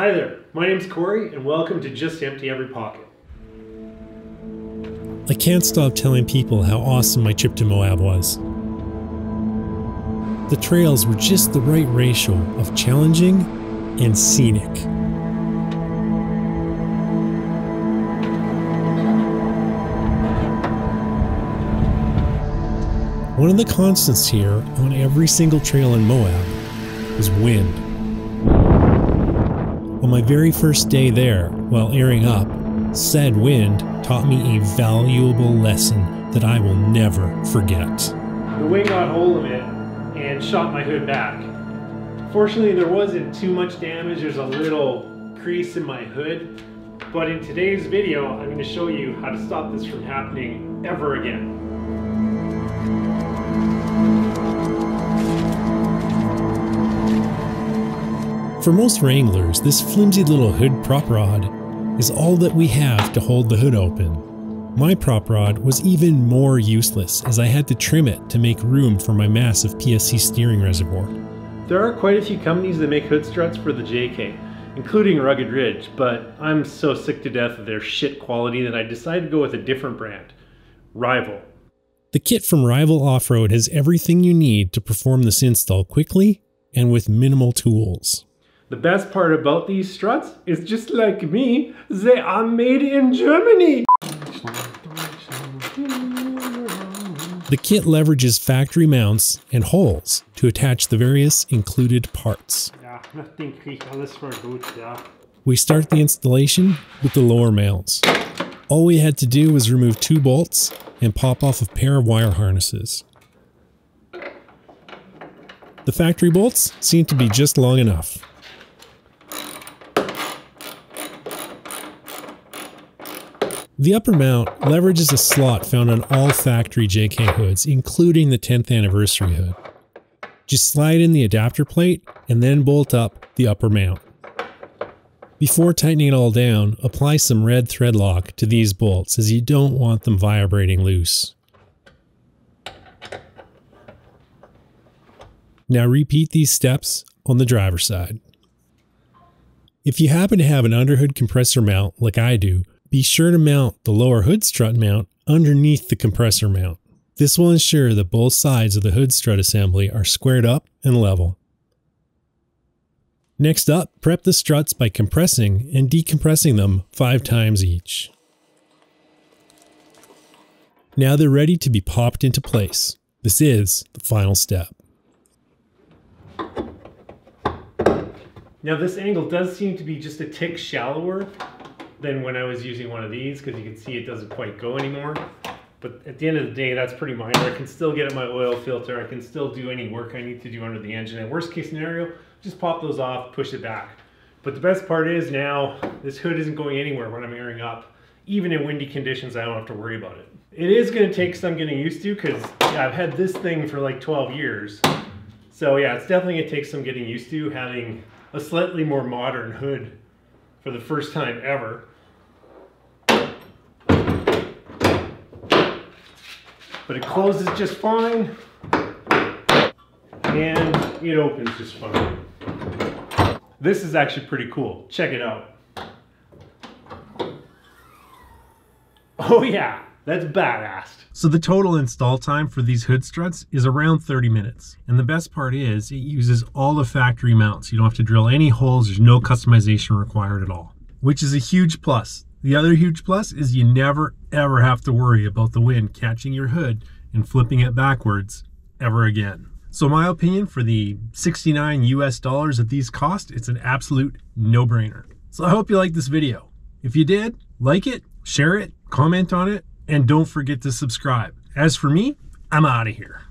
Hi there, my name's Corey, and welcome to Just Empty Every Pocket. I can't stop telling people how awesome my trip to Moab was. The trails were just the right ratio of challenging and scenic. One of the constants here on every single trail in Moab was wind. On my very first day there, while airing up, said wind taught me a valuable lesson that I will never forget. The wind got hold of it and shot my hood back. Fortunately, there wasn't too much damage. There's a little crease in my hood. But in today's video, I'm going to show you how to stop this from happening ever again. For most Wranglers, this flimsy little hood prop rod is all that we have to hold the hood open. My prop rod was even more useless as I had to trim it to make room for my massive PSC steering reservoir. There are quite a few companies that make hood struts for the JK, including Rugged Ridge, but I'm so sick to death of their shit quality that I decided to go with a different brand, Rival. The kit from Rival Off-Road has everything you need to perform this install quickly and with minimal tools. The best part about these struts is just like me, they are made in Germany. The kit leverages factory mounts and holes to attach the various included parts. Ja, dat ding kriegt alles voor goed, ja. We start the installation with the lower mounts. All we had to do was remove two bolts and pop off a pair of wire harnesses. The factory bolts seem to be just long enough. The upper mount leverages a slot found on all factory JK hoods, including the 10th anniversary hood. Just slide in the adapter plate and then bolt up the upper mount. Before tightening it all down, apply some red thread lock to these bolts as you don't want them vibrating loose. Now repeat these steps on the driver's side. If you happen to have an underhood compressor mount like I do, be sure to mount the lower hood strut mount underneath the compressor mount. This will ensure that both sides of the hood strut assembly are squared up and level. Next up, prep the struts by compressing and decompressing them five times each. Now they're ready to be popped into place. This is the final step. Now this angle does seem to be just a tick shallower than when I was using one of these because you can see it doesn't quite go anymore. But at the end of the day, that's pretty minor. I can still get at my oil filter. I can still do any work I need to do under the engine. And worst case scenario, just pop those off, push it back. But the best part is now this hood isn't going anywhere when I'm airing up. Even in windy conditions, I don't have to worry about it. It is gonna take some getting used to because yeah, I've had this thing for like 12 years. So yeah, it's definitely gonna take some getting used to having a slightly more modern hood for the first time ever. But it closes just fine and it opens just fine. This is actually pretty cool. Check it out. Oh yeah, that's badass. So the total install time for these hood struts is around 30 minutes. And the best part is it uses all the factory mounts. You don't have to drill any holes. There's no customization required at all, which is a huge plus. The other huge plus is you never ever have to worry about the wind catching your hood and flipping it backwards ever again. So my opinion for the 69 US dollars that these cost, it's an absolute no-brainer. So I hope you liked this video. If you did, like it, share it, comment on it, and don't forget to subscribe. As for me, I'm out of here.